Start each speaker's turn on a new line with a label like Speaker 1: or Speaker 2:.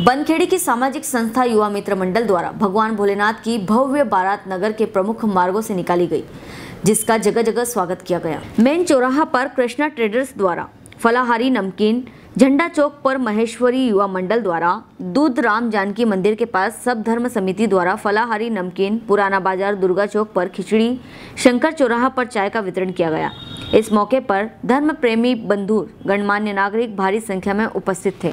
Speaker 1: बनखेड़ी की सामाजिक संस्था युवा मित्र मंडल द्वारा भगवान भोलेनाथ की भव्य बारात नगर के प्रमुख मार्गों से निकाली गई, जिसका जगह जगह स्वागत किया गया। मेन चौराहा पर कृष्णा ट्रेडर्स द्वारा, फलाहारी नमकीन, झंडा चौक पर महेश्वरी युवा मंडल द्वारा, दूध राम जानकी मंदिर के पास सब धर्म समिति द्वारा फलाहारी नमकीन, पुराना बाज़ार दुर्गा चौक पर खिचड़ी, शंकर चौराहा पर चाय का वितरण किया गया। इस मौके पर धर्म प्रेमी बंधु गणमान्य नागरिक भारी संख्या में उपस्थित थे।